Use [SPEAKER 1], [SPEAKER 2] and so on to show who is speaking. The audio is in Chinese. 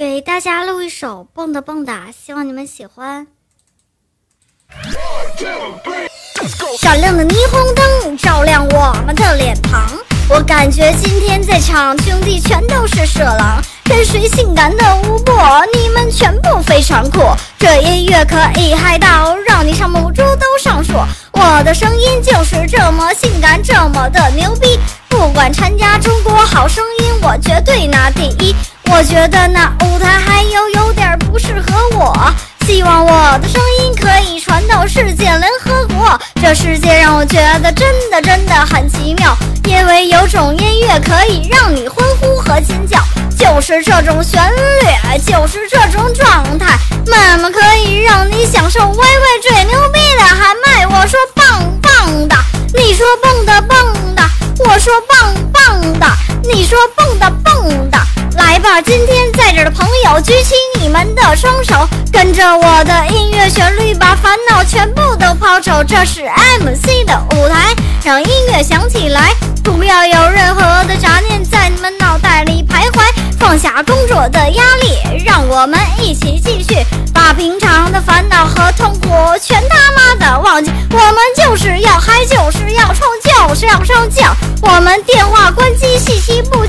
[SPEAKER 1] 给大家录一首《蹦哒蹦哒》，希望你们喜欢。闪亮的霓虹灯照亮我们的脸庞，我感觉今天在场兄弟全都是色狼，跟随性感的舞步，你们全部非常酷。这音乐可以嗨到让你上母猪都上树，我的声音就是这么性感，这么的牛逼。不管参加中国好声音，我绝对拿。我觉得那舞台还有有点不适合我，希望我的声音可以传到世界联合国。这世界让我觉得真的真的很奇妙，因为有种音乐可以让你欢呼和尖叫，就是这种旋律，就是这种状态，慢慢可以让你享受。歪歪最牛逼的喊麦，我说棒棒的，你说蹦的蹦把，今天在这的朋友，举起你们的双手，跟着我的音乐旋律，把烦恼全部都抛走。这是 MC 的舞台，让音乐响起来，不要有任何的杂念在你们脑袋里徘徊，放下工作的压力，让我们一起继续，把平常的烦恼和痛苦全他妈的忘记。我们就是要嗨，就是要冲，就是要上叫。我们电话关机，信息不，